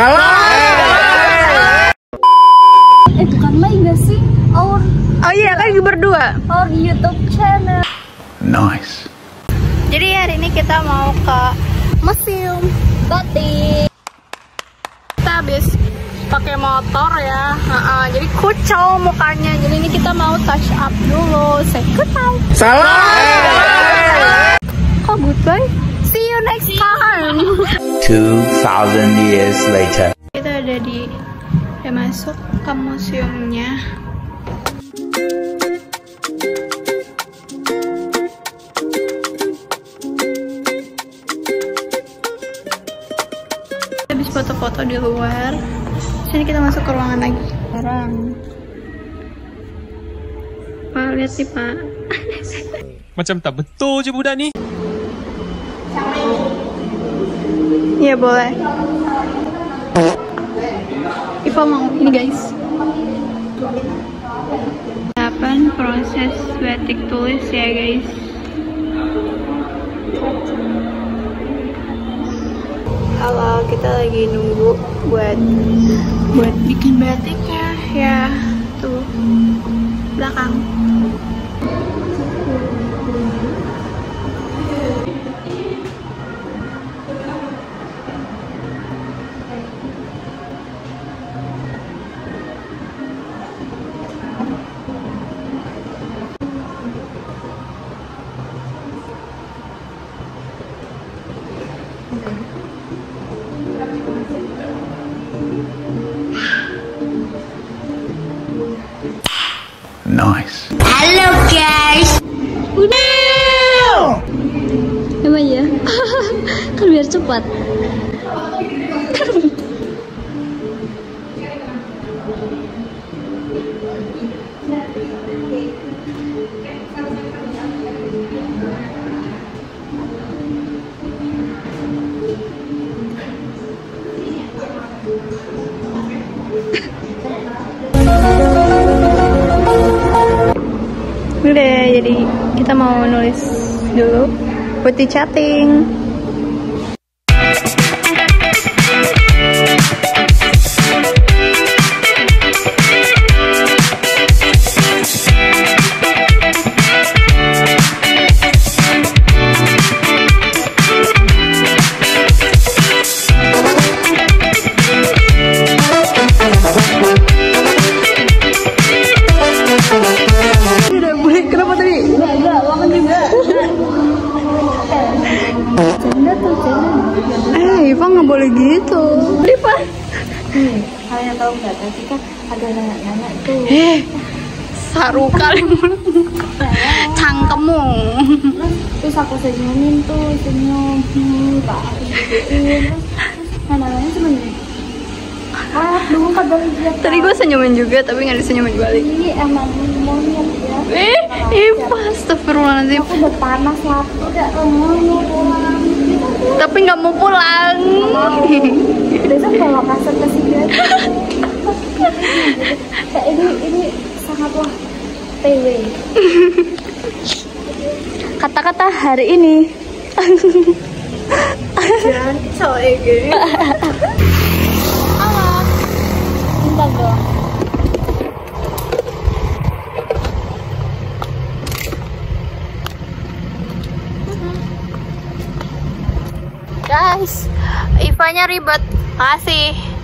Salah. Eh bukan lagi gak sih? Our Oh iya kan berdua. Our YouTube channel. Nice. Jadi hari ini kita mau ke museum batik. Kita habis pakai motor ya. Uh -uh, jadi kucel mukanya. Jadi ini kita mau touch up dulu. Saya kenal. Salah. Salah. 2000 years later. kita ada di udah masuk ke museumnya. habis foto-foto di luar sini kita masuk ke ruangan lagi sekarang pak lihat sih pak Macam tak betul je budak ni. Iya boleh. Iva mau ini guys. Kapan proses batik tulis ya guys? Halo kita lagi nunggu buat buat bikin batiknya ya tuh belakang Nice. Emang ya? kan biar cepat. Udah, jadi kita mau nulis dulu di chatting. Canda. Eh, Iva nggak boleh gitu. Iva. Kalian tahu nggak tadi kan ada nanya-nanya itu Eh, saru kali mulut. Cangkemmu. terus aku senyumin tuh senyum hmm, pak aku gituin terus cuma gini ah dulu dari dia Tadi gue senyumin juga, tapi nggak disenyumin balik. ini emang monyet ya Eh, Iva, astagfirullahaladzim. aku udah panas lah udah pulang Tapi nggak mau pulang. besok kalau kasar ke sini aja kayak ini ini sangatlah TW Kata-kata hari ini. jangan coy gitu halo minta dong Guys, Ivanya ribet. Makasih.